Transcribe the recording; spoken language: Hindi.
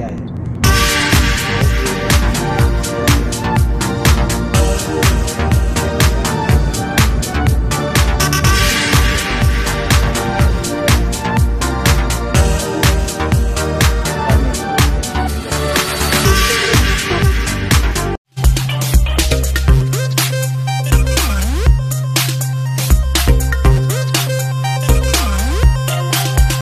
Saturday.